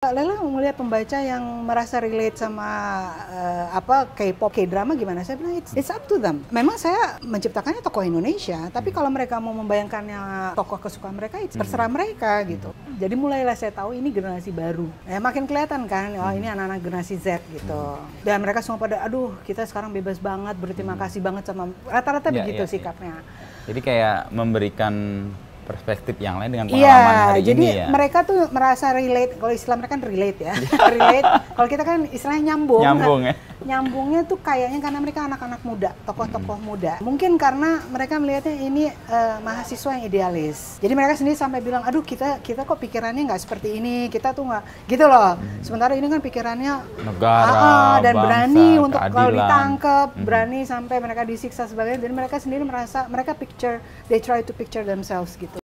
Lela mau melihat pembaca yang merasa relate sama uh, apa K-pop, K-drama gimana? Saya bilang it's, it's up to them. Memang saya menciptakannya tokoh Indonesia, tapi kalau mereka mau membayangkannya tokoh kesukaan mereka, it's terserah mereka gitu. Jadi mulailah saya tahu ini generasi baru. Ya makin kelihatan kan, oh ini anak-anak generasi Z gitu. Dan mereka semua pada, aduh kita sekarang bebas banget, berterima kasih banget sama rata-rata Ya, begitu ya, ya. sikapnya. Jadi kayak memberikan perspektif yang lain dengan Iya, pengalaman hari jadi ini ya. mereka tuh merasa relate. Kalau istilah mereka kan relate ya, relate. Kalau kita kan istilahnya nyambung. Nyambung ya. Nyambungnya tuh kayaknya karena mereka anak-anak muda, tokoh-tokoh muda. Mungkin karena mereka melihatnya ini eh, mahasiswa yang idealis. Jadi mereka sendiri sampai bilang, aduh kita kita kok pikirannya nggak seperti ini, kita tuh nggak gitu loh. Sementara ini kan pikirannya Negara, ah, ah, dan bangsa, berani untuk kalau keadilan. ditangkap, Mhm. berani sampai mereka disiksa sebagainya. Jadi mereka sendiri merasa mereka picture, they try to picture themselves gitu.